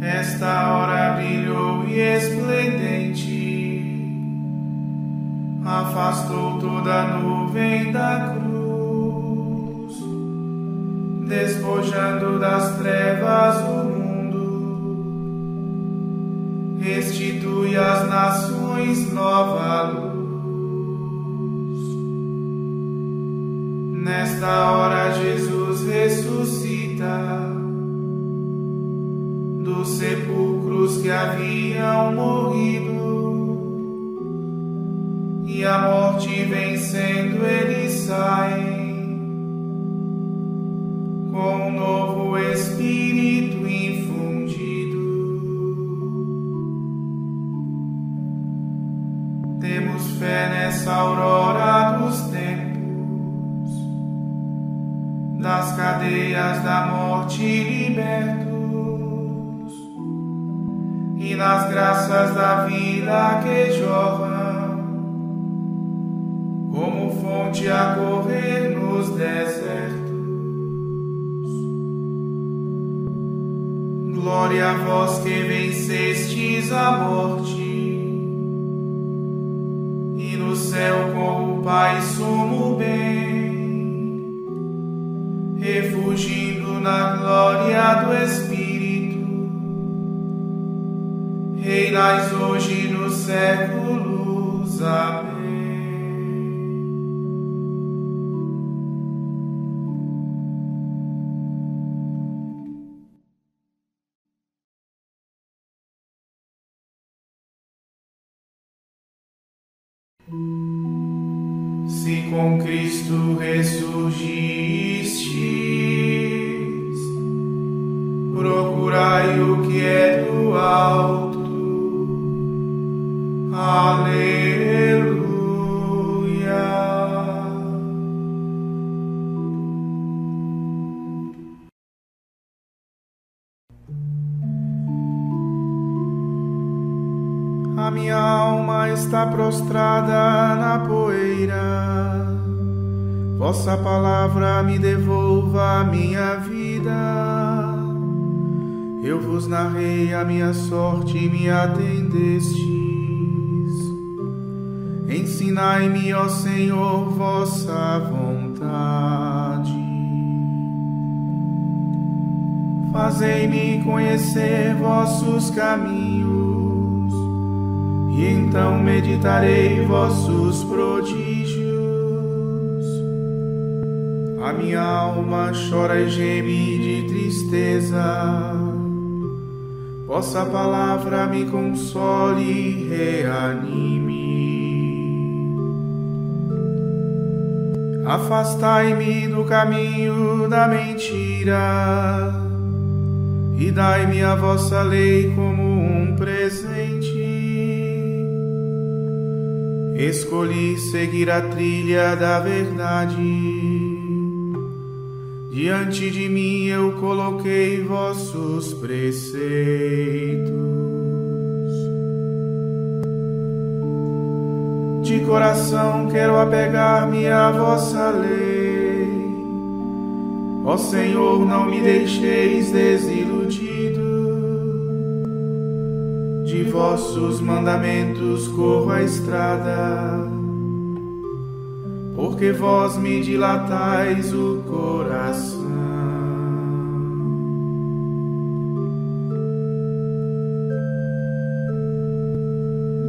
Esta hora brilhou e esplendente, afastou toda a nuvem da cruz, despojando das trevas o mundo, restitui às nações nova luz. Nesta hora Jesus ressuscita. Dos sepulcros que haviam morrido, e a morte vencendo, ele sai graças da vida que jorram, como fonte a correr nos desertos. Glória a vós que vencestes a morte, e no céu com o Pai sumo bem, refugindo na glória do Espírito reinais hoje nos séculos. Amém. Se com Cristo ressurgistes, A minha alma está prostrada na poeira. Vossa palavra me devolva a minha vida. Eu vos narrei a minha sorte e me atendestes. Ensinai-me, ó Senhor, vossa vontade. Fazei-me conhecer vossos caminhos, e então meditarei vossos prodígios. A minha alma chora e geme de tristeza vossa palavra me console e reanime. Afastai-me do caminho da mentira e dai-me a vossa lei como um presente. Escolhi seguir a trilha da verdade Diante de mim eu coloquei vossos preceitos. De coração quero apegar-me à vossa lei. Ó Senhor, não me deixeis desiludido. De vossos mandamentos corro a estrada porque vós me dilatais o coração.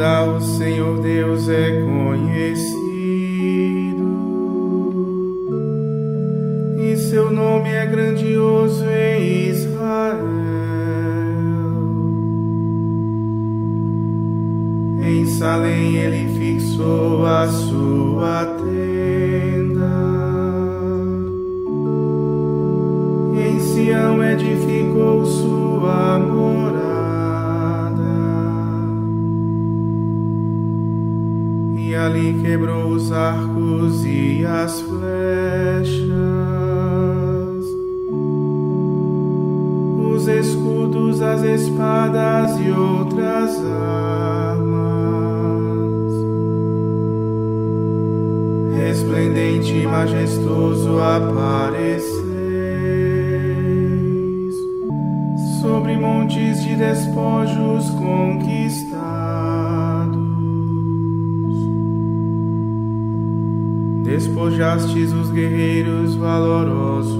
O Senhor Deus é conhecido e seu nome é grandioso em Israel. Em Salém ele fixou a sua tenda. E ali quebrou os arcos e as flechas, os escudos, as espadas e outras armas. Resplendente e majestoso apareceis sobre montes de despojos conquistados. Despojastes os guerreiros valorosos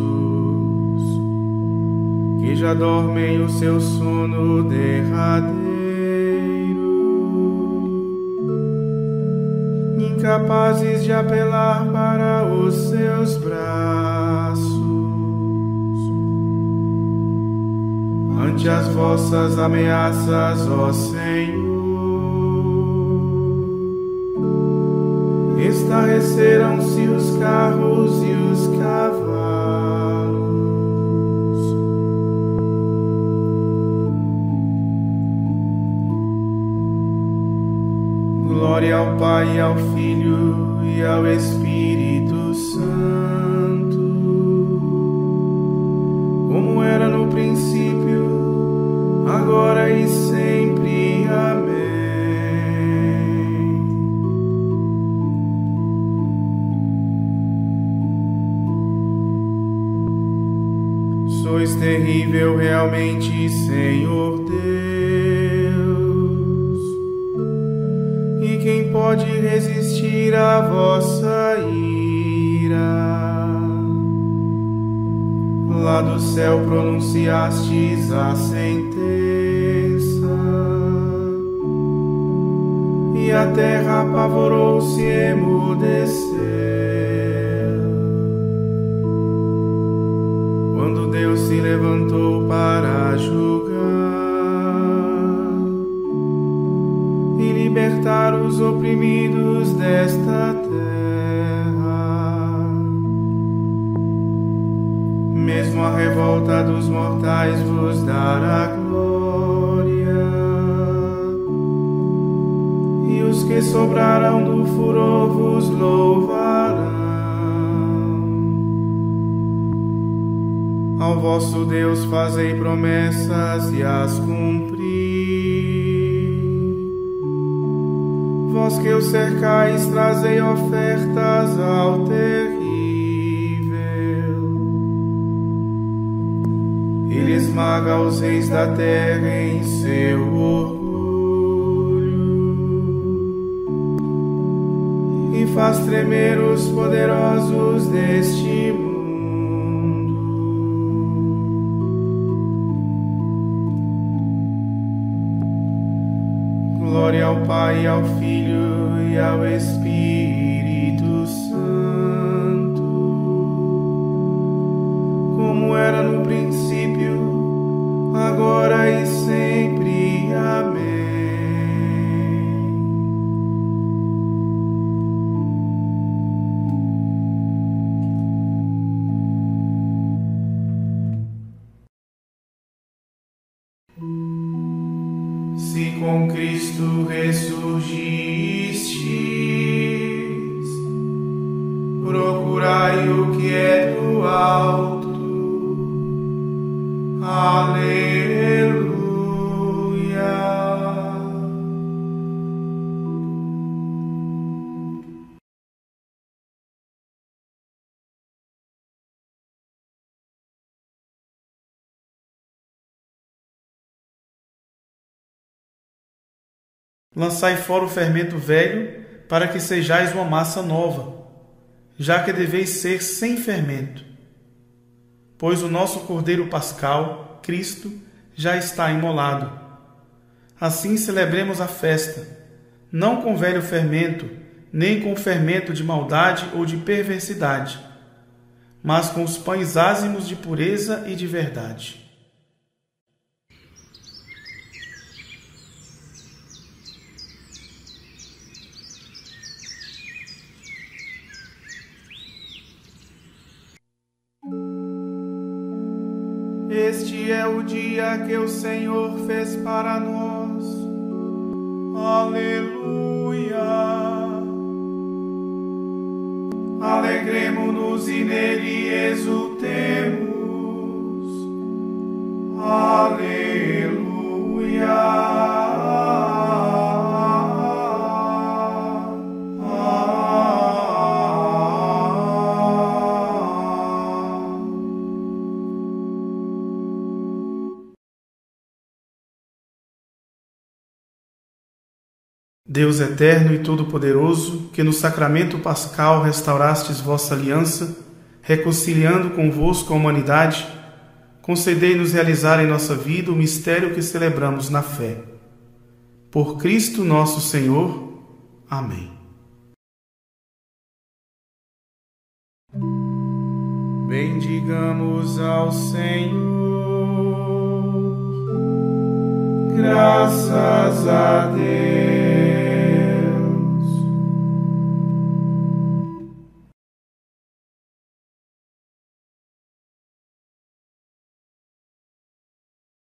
que já dormem o seu sono derradeiro, incapazes de apelar para os seus braços ante as vossas ameaças, ó Senhor. Estarreceram-se os carros e os cavalos. Glória ao Pai, ao Filho e ao Espírito Santo, como era no princípio, agora e sempre. Sois terrível realmente, Senhor Deus. E quem pode resistir à vossa ira? Lá do céu pronunciastes a sentença, e a terra apavorou-se e emudeceu. Levantou para julgar e libertar os oprimidos desta terra. Mesmo a revolta dos mortais vos dará glória, e os que sobraram do furor vos louvarão. Ao vosso Deus fazei promessas e as cumprir. Vós que o cercais, trazei ofertas ao terrível. Ele esmaga os reis da terra em seu orgulho e faz tremer os poderosos ao Pai, ao Filho e ao Espírito alto. Aleluia. Lançai fora o fermento velho, para que sejais uma massa nova, já que deveis ser sem fermento Pois o nosso Cordeiro Pascal, Cristo, já está imolado. Assim celebremos a festa, não com velho fermento, nem com fermento de maldade ou de perversidade, mas com os pães ázimos de pureza e de verdade. É o dia que o Senhor fez para nós. Aleluia. Alegremos-nos e nele exultemos. Deus eterno e todo-poderoso, que no sacramento pascal restaurastes vossa aliança, reconciliando convosco a humanidade, concedei-nos realizar em nossa vida o mistério que celebramos na fé. Por Cristo nosso Senhor. Amém. Bendigamos ao Senhor. Graças a Deus.